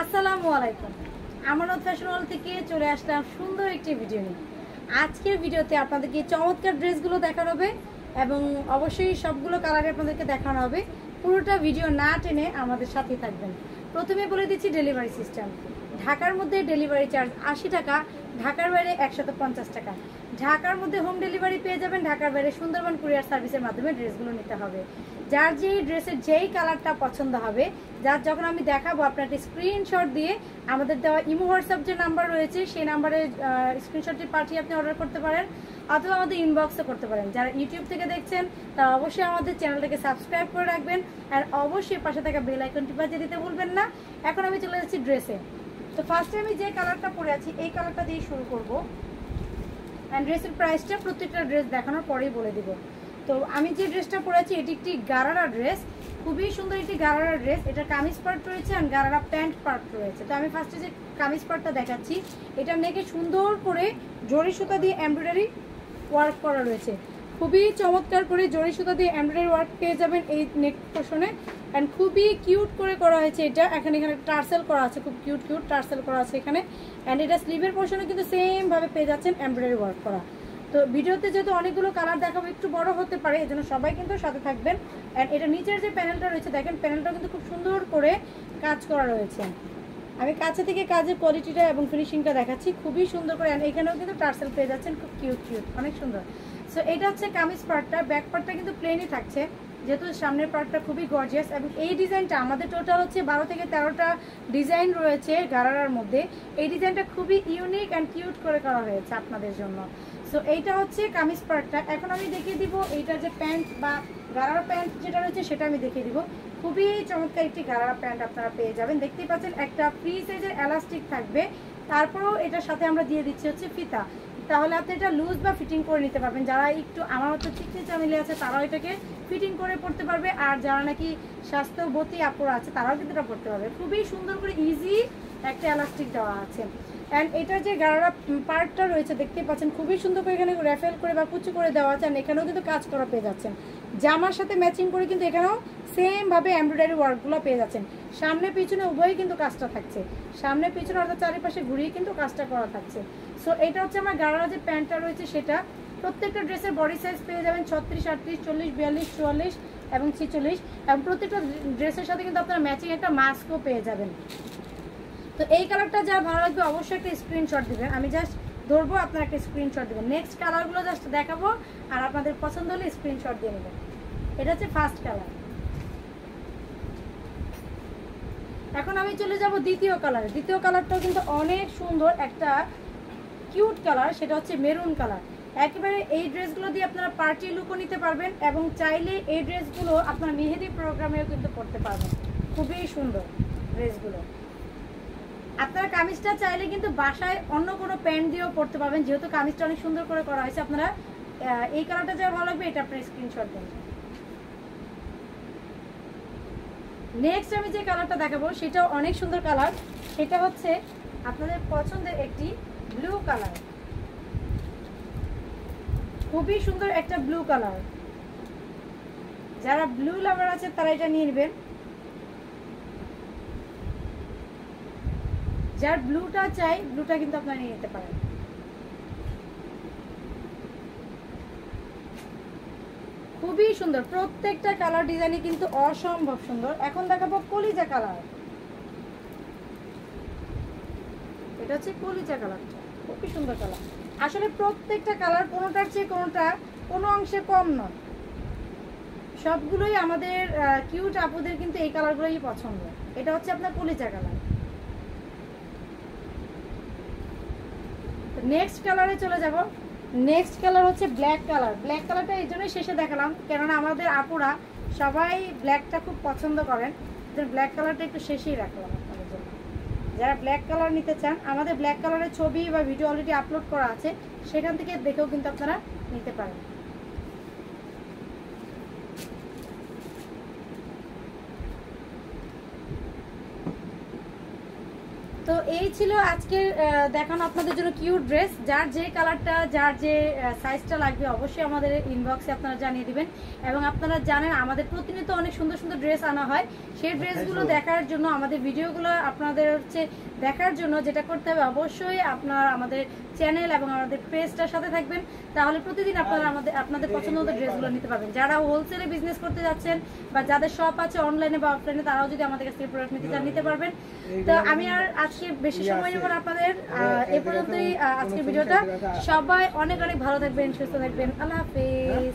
আসসালামু আলাইকুম। আমানত ফ্যাশন হল থেকে চলে আসলাম সুন্দর একটি ভিডিও নিয়ে। আজকের ভিডিওতে আপনাদেরকে চমৎকার ড্রেসগুলো দেখানো হবে এবং অবশ্যই সবগুলো কালারে আপনাদেরকে দেখানো হবে। পুরোটা ভিডিও না টেনে আমাদের সাথে থাকবেন। প্রথমে বলে দিচ্ছি ডেলিভারি সিস্টেম ঢাকার মধ্যে ডেলিভারি চার্জ আশি টাকা ঢাকার বাইরে একশত পঞ্চাশ টাকা। ঢাকার মধ্যে হোম ডেলিভারি পেয়ে যাবেন ঢাকার বাইরে সুন্দরবন কুরিয়ার সার্ভিসের মাধ্যমে ড্রেসগুলো নিতে হবে। যার যেই ড্রেসের যেই কালারটা পছন্দ হবে, যার যখন আমি দেখাবো আপনার স্ক্রিনশট দিয়ে, আমাদের দেওয়া ইমো হোয়াটসঅ্যাপ যে নাম্বার রয়েছে, সেই নাম্বারে স্ক্রিনশটটি পাঠিয়ে আপনি অর্ডার করতে পারেন অথবা আমাদের ইনবক্সে করতে পারেন। যারা ইউটিউব থেকে দেখছেন, তারা অবশ্যই আমাদের চ্যানেলটাকে সাবস্ক্রাইব করে রাখবেন। আর অবশ্যই পাশে থাকা বেল আইকনটি বাজিয়ে দিতে ভুলবেন না। এখন আমি চলে যাচ্ছি ড্রেসে তো ফার্স্টে আমি যে কালারটা পরে আছি, এই কালারটা দিয়ে শুরু করব। অ্যান্ড ড্রেসের প্রাইসটা প্রত্যেকটা ড্রেস দেখানোর পরেই বলে দিব। তো আমি যে ড্রেসটা পরে আছি, এটি একটি গারারা ড্রেস খুবই সুন্দর একটি গারারা ড্রেস এটা কামিজ পার্ট রয়েছে আর গারারা প্যান্ট পার্ট রয়েছে। তো আমি ফার্স্টে যে কামিজ পার্টটা দেখাচ্ছি, এটা নেকে সুন্দর করে জরি সুতা দিয়ে এমব্রয়ডারি ওয়ার্ক করা রয়েছে। খুবই চমৎকার করে জরি সুতা দিয়ে এমব্রয়ডারি ওয়ার্ক পেয়ে যাবেন এই নেক পোর্শনে অ্যান্ড খুবই কিউট করে করা হয়েছে এটা। এখানে এখানে টার্সেল করা আছে, খুব কিউট কিউট টার্সেল করা আছে এখানে। অ্যান্ড এটা স্লিভের পোর্শনে কিন্তু সেমভাবে পেয়ে যাচ্ছেন এমব্রয়ডারি ওয়ার্ক করা। তো ভিডিওতে যেহেতু অনেকগুলো কালার দেখাবো, একটু বড় হতে পারে এই জন্য সবাই কিন্তু সাথে থাকবেন। অ্যান্ড এটা নিচের যে প্যানেলটা রয়েছে, দেখেন প্যানেলটা কিন্তু খুব সুন্দর করে কাজ করা রয়েছে। আমি কাছে থেকে কাজের কোয়ালিটিটা এবং ফিনিশিংটা দেখাচ্ছি, খুবই সুন্দর করে। অ্যান্ড এখানেও কিন্তু টার্সেল পেয়ে যাচ্ছেন, খুব কিউট কিউট অনেক সুন্দর। সো এটা হচ্ছে কামিজ পার্টটা ব্যাক পার্টটা কিন্তু প্লেনই থাকছে। যেহেতু সামনের পার্টটা খুবই গর্জিয়াস এবং এই ডিজাইনটা আমাদের টোটাল হচ্ছে বারো থেকে তেরোটা ডিজাইন রয়েছে গারারার মধ্যে। এই ডিজাইনটা খুবই ইউনিক অ্যান্ড কিউট করে করা হয়েছে আপনাদের জন্য। সো এইটা হচ্ছে কামিজ পার্টটা এখন আমি দেখিয়ে দিব এইটা যে প্যান্ট বা গারারা প্যান্ট যেটা রয়েছে সেটা আমি দেখিয়ে দিব। খুবই চমৎকার একটি গারারা প্যান্ট আপনারা পেয়ে যাবেন। দেখতেই পাচ্ছেন একটা ফ্রি সাইজের এলাস্টিক থাকবে। তারপরেও এটার সাথে আমরা দিয়ে দিচ্ছি হচ্ছে ফিতা। তাহলে আপনি এটা লুজ বা ফিটিং করে নিতে পারবেন। যারা একটু আমার মতো চিকনি চামিলে আছে, তারাও এটাকে ফিটিং করে পড়তে পারবে। আর যারা নাকি স্বাস্থ্যবতী আপুরা আছে, তারাও কিন্তু এটা পড়তে পারবে। খুবই সুন্দর করে ইজি একটা এলাস্টিক দেওয়া আছে। অ্যান্ড এটা যে গাড়ারা পার্টটা রয়েছে দেখতে পাচ্ছেন, খুবই সুন্দর করে এখানে রেফেল করে বা কুচু করে দেওয়া আছে এখানেও কিন্তু কাজ করা পেয়ে যাচ্ছেন। জামার সাথে ম্যাচিং করে কিন্তু এখানেও সেমভাবে এমব্রয়ডারি ওয়ার্কগুলো পেয়ে যাচ্ছেন। সামনে পিছনে উভয়ই কিন্তু কাজটা থাকছে। সামনে পিছনে অর্থাৎ চারিপাশে ঘুরিয়ে কিন্তু কাজটা করা থাকছে। সো এটা হচ্ছে আমার গাড়ারা যে প্যান্টটা রয়েছে, সেটা প্রত্যেকটা ড্রেসের বডি সাইজ পেয়ে যাবেন ছত্রিশ, আটত্রিশ, চল্লিশ, বিয়াল্লিশ, চুয়াল্লিশ এবং ছিচল্লিশ এবং প্রত্যেকটা ড্রেসের সাথে কিন্তু আপনারা ম্যাচিং একটা মাস্কও পেয়ে যাবেন। তো এই কালারটা যা ভালো লাগবে অবশ্যই একটা স্ক্রিনশট দিবেন। আমি জাস্ট ধরবো, আপনার একটা স্ক্রিনশট দেবেন। নেক্সট কালারগুলো জাস্ট দেখাবো আর আপনাদের পছন্দ হলে স্ক্রিনশট দিয়ে নেবেন। এটা হচ্ছে ফার্স্ট কালার এখন আমি চলে যাব দ্বিতীয় কালার দ্বিতীয় কালারটাও কিন্তু অনেক সুন্দর একটা কিউট কালার সেটা হচ্ছে মেরুন কালার একেবারে এই ড্রেসগুলো দিয়ে আপনারা পার্টি লুকও নিতে পারবেন এবং চাইলে এই ড্রেসগুলো আপনারা মেহেদি প্রোগ্রামেও কিন্তু করতে পারবেন। খুবই সুন্দর ড্রেসগুলো। আপনারা কামিজটা চাইলে কিন্তু বাসায় অন্য কোনো প্যান্ট দিয়েও পরতে পারবেন, যেহেতু কামিজটা অনেক সুন্দর করে করা হয়েছে। আপনারা এই কালারটা যা ভালো লাগবে, এটা আপনার স্ক্রিনশট দেন নেক্সট আমি যে কালারটা দেখাবো, সেটাও অনেক সুন্দর কালার। সেটা হচ্ছে আপনাদের পছন্দের একটি ব্লু কালার খুবই সুন্দর একটা ব্লু কালার যারা ব্লু লাভার আছে, তারা এটা নিয়ে নেবেন। যার ব্লুটা চাই ব্লুটা কিন্তু আপনারা নিয়ে নিতে পারেন। খুবই সুন্দর। প্রত্যেকটা কালার ডিজাইনই কিন্তু অসম্ভব সুন্দর। এখন দেখাবো কলিজা কালার এটা হচ্ছে কলিজা কালারটা খুবই সুন্দর কালার আসলে প্রত্যেকটা কালার কোনোটার চেয়ে কোনোটা কোনো অংশে কম নয়। সবগুলোই আমাদের কিউট আপুদের কিন্তু এই কালারগুলোই পছন্দ। এটা হচ্ছে আপনার কলিজা কালার নেক্সট কালারে চলে যাব। নেক্সট কালার হচ্ছে ব্ল্যাক কালার ব্ল্যাক কালারটা এই জন্যই শেষে দেখালাম, কেননা আমাদের আপুরা সবাই ব্ল্যাকটা খুব পছন্দ করেন। ব্ল্যাক কালারটা একটু শেষেই রাখলাম। যারা ব্ল্যাক কালার নিতে চান, আমাদের ব্ল্যাক কালারের ছবি বা ভিডিও অলরেডি আপলোড করা আছে, সেখান থেকে দেখেও কিন্তু আপনারা নিতে পারেন তো এই ছিল আজকের দেখানো আপনাদের জন্য কিউট ড্রেস যার যে কালারটা যার যে সাইজটা লাগবে অবশ্যই আমাদের ইনবক্সে আপনারা জানিয়ে দিবেন। এবং আপনারা জানেন আমাদের প্রতিনিয়ত অনেক সুন্দর সুন্দর ড্রেস আনা হয়। সেই ড্রেসগুলো দেখার জন্য আমাদের ভিডিওগুলো আপনাদের হচ্ছে দেখার জন্য যেটা করতে হবে অবশ্যই আপনারা আমাদের চ্যানেল এবং আমাদের পেজটার সাথে থাকবেন। তাহলে প্রতিদিন আপনারা আমাদের আপনাদের পছন্দ মতো ড্রেসগুলো নিতে পারবেন। যারা হোলসেলে বিজনেস করতে যাচ্ছেন বা যাদের শপ আছে অনলাইনে বা অফলাইনে তারাও যদি আমাদের কাছ থেকে প্রোডাক্ট নিতে চান নিতে পারবেন। তো আমি আর আজকে বেশি সময় নেব আপনাদের। এ পর্যন্তই আজকের ভিডিওটা। সবাই অনেক অনেক ভালো থাকবেন সুস্থ থাকবেন। আল্লাহ হাফেজ।